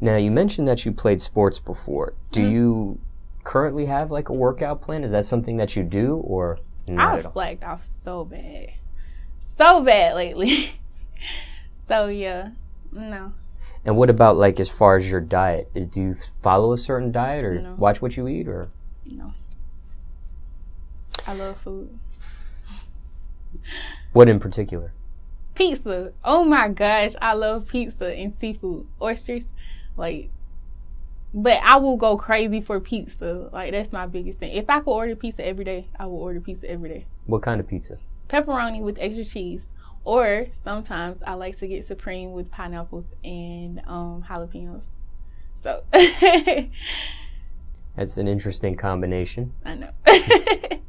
Now you mentioned that you played sports before. Do Mhm. you currently have like a workout plan? Is that something that you do or not I've at all? flagged off so bad, so bad lately. so yeah, no. And what about like as far as your diet? Do you follow a certain diet or No. watch what you eat or No. I love food. what in particular? Pizza. Oh my gosh, I love pizza and seafood. Oysters. Like but I will go crazy for pizza. Like that's my biggest thing. If I could order pizza every day, I will order pizza every day. What kind of pizza? Pepperoni with extra cheese. Or sometimes I like to get supreme with pineapples and um jalapenos. So That's an interesting combination. I know.